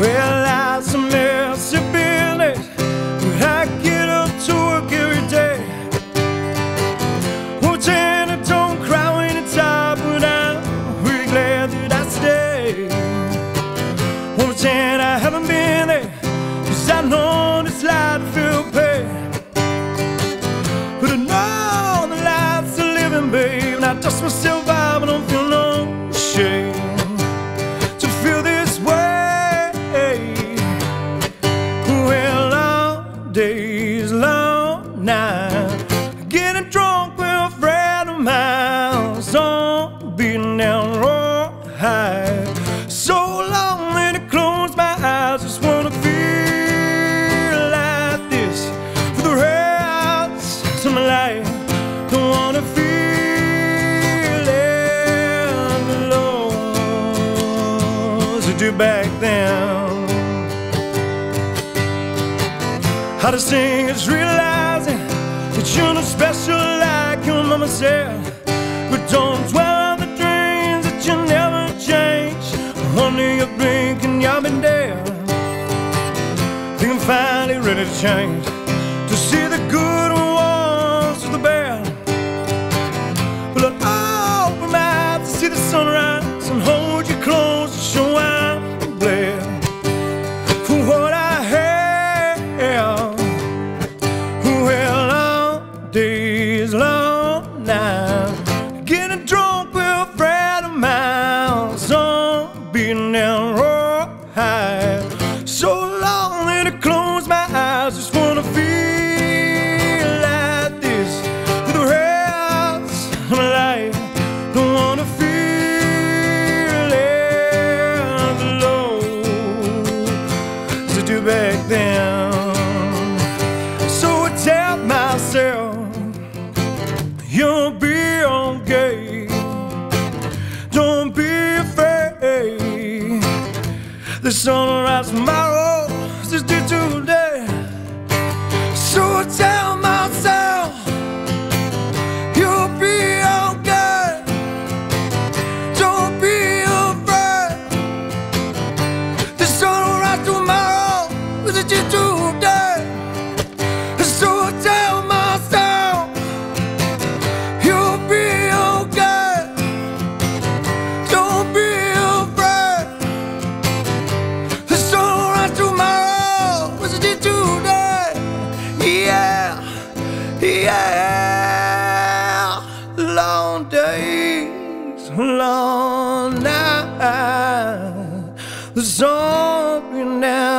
Well, life's a messy business, but I get up to work every day. Don't cry when it's but I'm really glad that I stayed. I haven't been I know this life will pay. But I know the living, babe, myself. days long now. Getting drunk with a friend of mine, song beating down raw high. So long, when I close my eyes, just wanna feel like this for the rest of my life. Don't wanna feel. Back then How to sing is realizing that you're not special like your mama said. But don't dwell on the dreams that you never change. One day you blink and you've been there. Think I'm finally ready to change. To see the good do back then. So I tell myself, you'll be okay. Don't be afraid. The sun will rise tomorrow, just do today. So I tell today. Yeah, yeah. Long days, long nights. The sun being down on